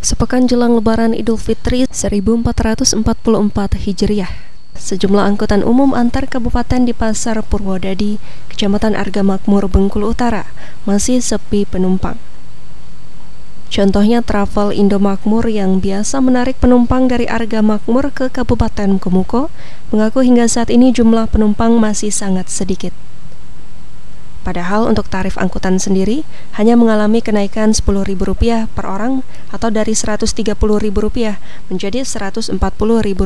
Sepekan jelang Lebaran Idul Fitri 1444 Hijriah, sejumlah angkutan umum antar kabupaten di Pasar Purwodadi, Kecamatan Arga Makmur, Bengkulu Utara, masih sepi penumpang. Contohnya travel Indo Makmur yang biasa menarik penumpang dari Arga Makmur ke Kabupaten Kemuko, mengaku hingga saat ini jumlah penumpang masih sangat sedikit. Padahal untuk tarif angkutan sendiri hanya mengalami kenaikan Rp10.000 per orang atau dari Rp130.000 menjadi Rp140.000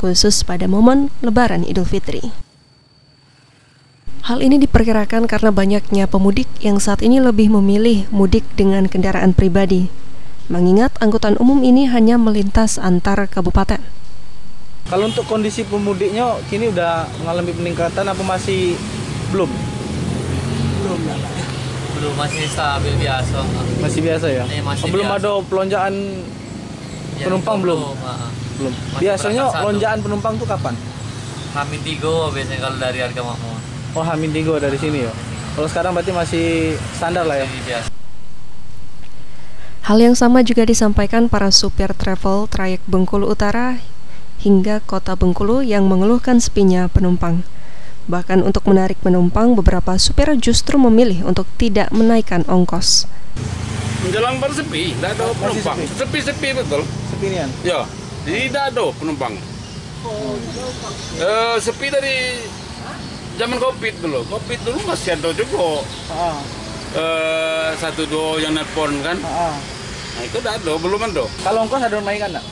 khusus pada momen Lebaran Idul Fitri. Hal ini diperkirakan karena banyaknya pemudik yang saat ini lebih memilih mudik dengan kendaraan pribadi, mengingat angkutan umum ini hanya melintas antar kabupaten. Kalau untuk kondisi pemudiknya kini udah mengalami peningkatan apa masih belum? Belum masih stabil biasa Masih biasa ya? Eh, masih Oh, belum biasa. ada pelonjakan Ya, penumpang belum? ah. belum. Masih Biasanya lonjakan penumpang tuh kapan? Hamin tigo biasanya kalau dari harga makmur Oh Hamin Tigo dari sini ya. Kalau sekarang berarti masih standar lah ya. biasa Hal yang sama juga disampaikan para supir travel trayek Bengkulu Utara hingga kota Bengkulu yang mengeluhkan sepinya penumpang. Bahkan untuk menarik penumpang, beberapa supir justru memilih untuk tidak menaikkan ongkos. Menjelang baru sepi, tidak ada penumpang. sepi. Sepi-sepi betul. Sepinian. Ya, tidak ada penumpang. Eh, sepi dari zaman covid dulu. Covid dulu masih ada juga Ah, eh, satu dua yang nelpon kan. ah, ah. Nah itu tidak ada, belum ada. Kalau ongkos ada naikkan enggak?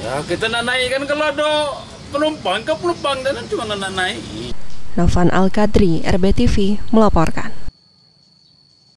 Ya kita nak naik kan kalau ada penumpang, ke penumpang dan cuma nak naik. Novan Al-Kadri, RBTV, melaporkan.